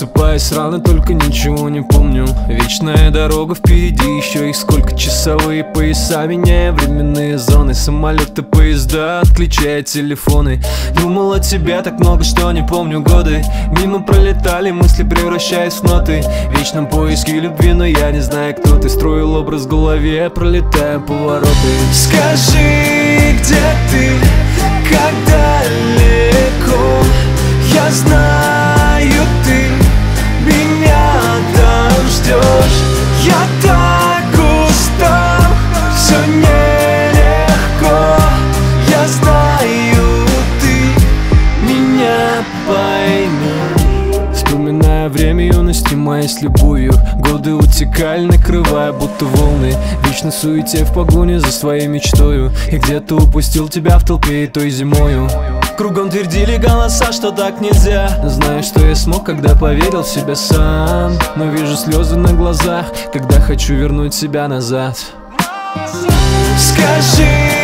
Просыпаюсь рано, только ничего не помню. Вечная дорога впереди, еще и сколько часовые пояса Меняя временные зоны, самолеты, поезда Отключая телефоны. Думал о тебе так много, что не помню годы. Мимо пролетали мысли, превращаясь в ноты. В вечном поиске любви, но я не знаю, кто ты. Строил образ в голове, пролетая повороты. Скажи, поймешь Вспоминая время юности, моей с любовью. Годы утекали, накрывая будто волны. Вечно суете в погоне за своей мечтою. И где-то упустил тебя в толпе и той зимою. Кругом твердили голоса, что так нельзя. Знаю, что я смог, когда поверил в себя сам. Но вижу слезы на глазах, когда хочу вернуть себя назад. Скажи,